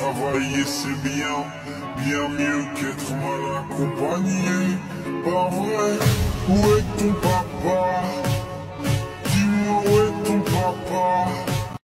Travailler c'est bien, bien mieux qu'être mal accompagné, pas vrai?